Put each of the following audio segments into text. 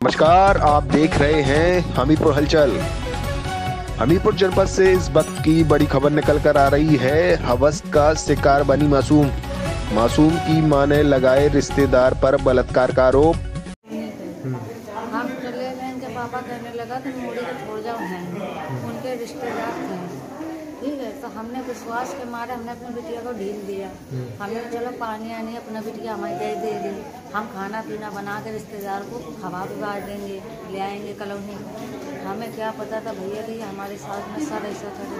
नमस्कार, आप देख रहे हैं हमीरपुर हलचल। हमीरपुर जनपद से इस वक्त की बड़ी खबर निकल कर आ रही है, हवस का शिकार बनी मासूम। मासूम की माँ ने लगाए रिश्तेदार पर बलात्कार का आरोप। हम चले गए पापा लगा को छोड़ जाओ उनके रिश्तेदार तो हमने विश्वास के मारे हमने अपनी बिटिया को ढील दिया। हमने चलो पानी आनी अपना बिटिया हमें दे दे दी। हम खाना पीना बना के रिश्तेदार को खवा बिगाड़ देंगे ले आएँगे कलोनी। हमें क्या पता था भैया कि हमारे साथ में सर ऐसा करे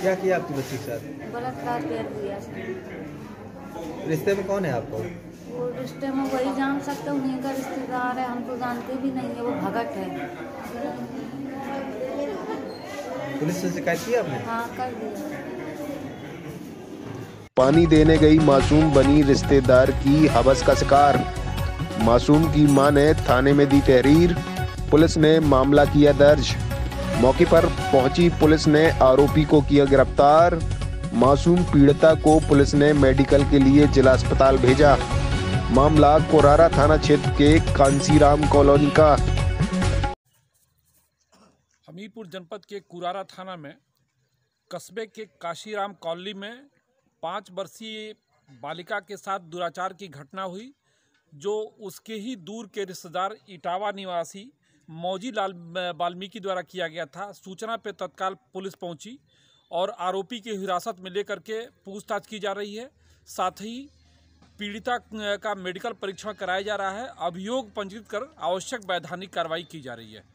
क्या किया आपकी बच्ची के साथ? बलात्कार कर दिया। रिश्ते में कौन है आपको? वो रिश्ते में वही जान सकते उन्हीं का रिश्तेदार है हम तो जानते भी नहीं है वो भगत है। पुलिस से शिकायत की आपने? हाँ कर दिया पानी देने गई मासूम बनी रिश्तेदार की हवस का शिकार। मासूम की माँ ने थाने में दी तहरीर पुलिस ने मामला किया दर्ज। मौके पर पहुँची पुलिस ने आरोपी को किया गिरफ़्तार। मासूम पीड़िता को पुलिस ने मेडिकल के लिए जिला अस्पताल भेजा। मामला कोरारा थाना क्षेत्र के कांसीराम कॉलोनी का। हमीरपुर जनपद के कुरारा थाना में, कस्बे के काशीराम कॉलोनी में पाँच वर्षीय बालिका के साथ दुराचार की घटना हुई, जो उसके ही दूर के रिश्तेदार इटावा निवासी मौजी लाल वाल्मीकि द्वारा किया गया था। सूचना पे तत्काल पुलिस पहुँची और आरोपी की हिरासत में लेकर के पूछताछ की जा रही है। साथ ही पीड़िता का मेडिकल परीक्षण कराया जा रहा है। अभियोग पंजीकृत कर आवश्यक वैधानिक कार्रवाई की जा रही है।